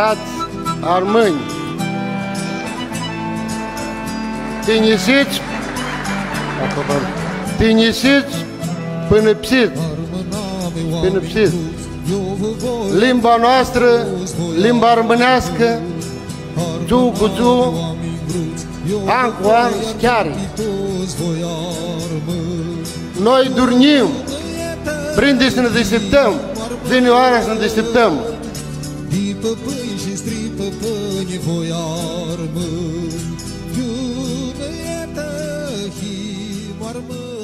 Ați armâni. Tinisiți, tinisiți până psiți, până psiți. Limba noastră, limba românească, tu cu tu, an cu an, chiar. Noi dormim, prinde să ne deșteptăm, vine oara să ne deșteptăm. stripă pâini și stripă pâini voiarmă, iuberea ta, himarmă.